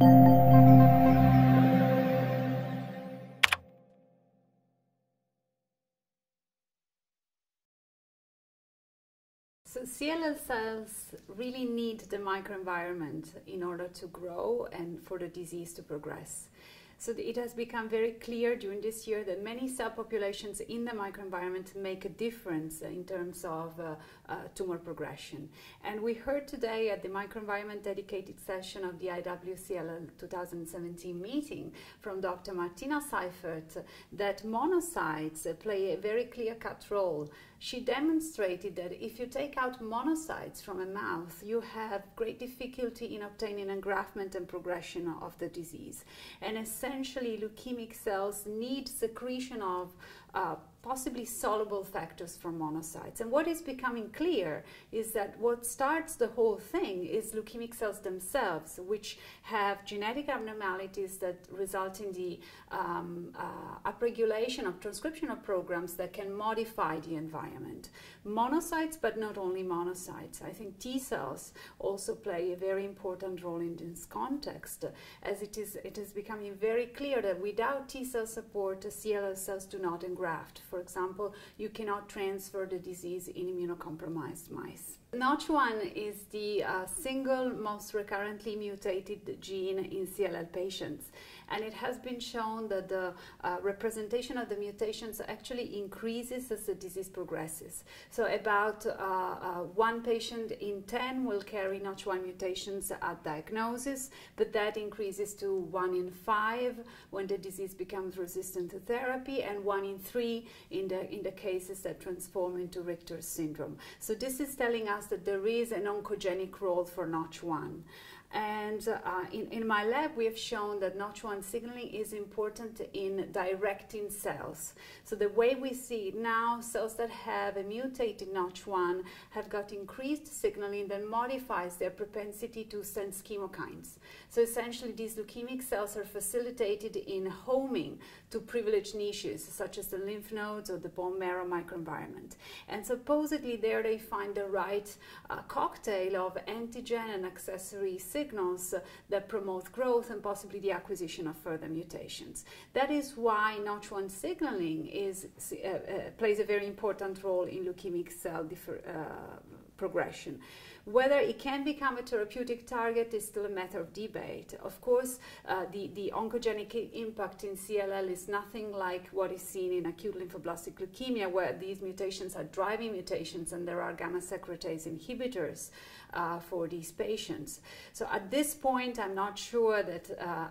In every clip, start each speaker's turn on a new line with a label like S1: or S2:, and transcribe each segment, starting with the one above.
S1: So CLL cells really need the microenvironment in order to grow and for the disease to progress. So it has become very clear during this year that many subpopulations in the microenvironment make a difference in terms of uh, uh, tumor progression. And we heard today at the microenvironment dedicated session of the IWCLL 2017 meeting from Dr. Martina Seiffert that monocytes play a very clear-cut role she demonstrated that if you take out monocytes from a mouth, you have great difficulty in obtaining engraftment and progression of the disease. And essentially, leukemic cells need secretion of uh, possibly soluble factors from monocytes. And what is becoming clear is that what starts the whole thing is leukemic cells themselves, which have genetic abnormalities that result in the um, uh, upregulation of transcriptional programs that can modify the environment. Monocytes, but not only monocytes. I think T cells also play a very important role in this context, as it is, it is becoming very clear that without T cell support, CLL cells do not engraft. For example, you cannot transfer the disease in immunocompromised mice. Notch1 is the uh, single most recurrently mutated gene in CLL patients and it has been shown that the uh, representation of the mutations actually increases as the disease progresses. So about uh, uh, one patient in 10 will carry Notch1 mutations at diagnosis, but that increases to one in five when the disease becomes resistant to therapy, and one in three in the, in the cases that transform into Richter's syndrome. So this is telling us that there is an oncogenic role for Notch1. And uh, in, in my lab, we have shown that Notch1 signaling is important in directing cells. So the way we see it now, cells that have a mutated Notch1 have got increased signaling that modifies their propensity to sense chemokines. So essentially, these leukemic cells are facilitated in homing to privileged niches, such as the lymph nodes or the bone marrow microenvironment. And supposedly there they find the right uh, cocktail of antigen and accessory signals that promote growth and possibly the acquisition of further mutations. That is why Notch1 signaling is, uh, uh, plays a very important role in leukemic cell uh, progression. Whether it can become a therapeutic target is still a matter of debate. Of course, uh, the, the oncogenic impact in CLL is nothing like what is seen in acute lymphoblastic leukemia, where these mutations are driving mutations and there are gamma secretase inhibitors uh, for these patients. So at this point, I'm not sure that uh, uh,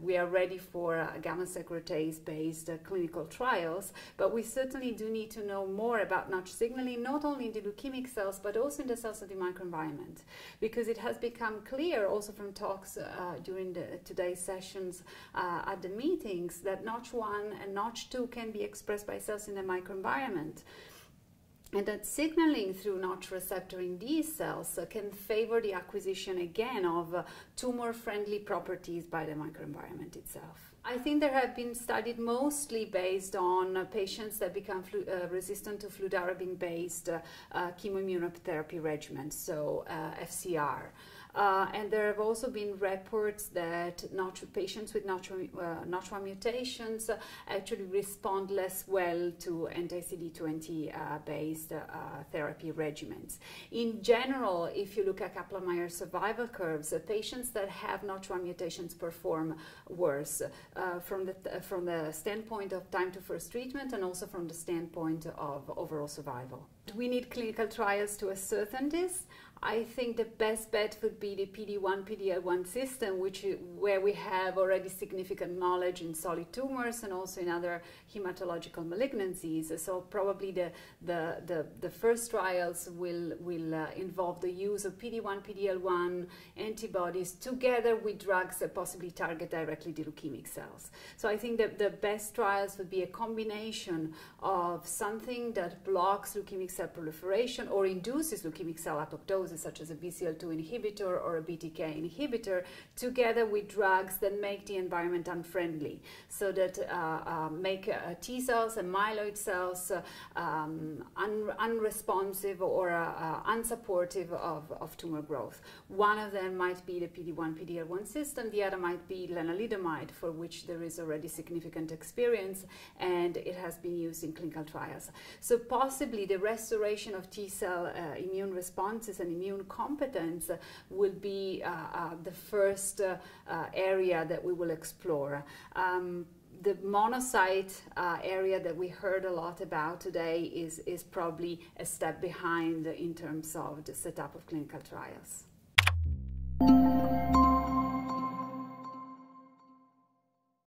S1: we are ready for gamma secretase-based clinical trials, but we certainly do need to know more about Notch signaling, not only in the leukemic cells, but also in the cells of the microenvironment, because it has become clear also from talks uh, during the, today's sessions uh, at the meetings that Notch1 and Notch2 can be expressed by cells in the microenvironment and that signaling through Notch receptor in these cells uh, can favor the acquisition again of uh, tumor-friendly properties by the microenvironment itself. I think there have been studied mostly based on uh, patients that become uh, resistant to fludarabine-based uh, uh, chemoimmunotherapy regimens, so FCR. Uh, and there have also been reports that patients with NOTCH1 uh, mutations actually respond less well to anti-CD20 uh, based uh, therapy regimens. In general, if you look at Kaplan-Meier survival curves, patients that have NOTCH1 mutations perform worse from, the, from the standpoint of time to first treatment and also from the standpoint of overall survival. Do we need clinical trials to ascertain this. I think the best bet would be the PD-1, PD-L1 system, which where we have already significant knowledge in solid tumors and also in other hematological malignancies. So probably the the the, the first trials will will uh, involve the use of PD-1, PD-L1 antibodies together with drugs that possibly target directly the leukemic cells. So I think that the best trials would be a combination of something that blocks leukemic cell proliferation or induces leukemic cell apoptosis such as a BCL2 inhibitor or a BTK inhibitor, together with drugs that make the environment unfriendly, so that uh, uh, make uh, T cells and myeloid cells uh, um, un unresponsive or uh, unsupportive of, of tumor growth. One of them might be the PD-1, PD-L1 system, the other might be lenalidomide, for which there is already significant experience and it has been used in clinical trials. So possibly the restoration of T cell uh, immune responses and immune competence will be uh, uh, the first uh, area that we will explore. Um, the monocyte uh, area that we heard a lot about today is, is probably a step behind in terms of the setup of clinical trials.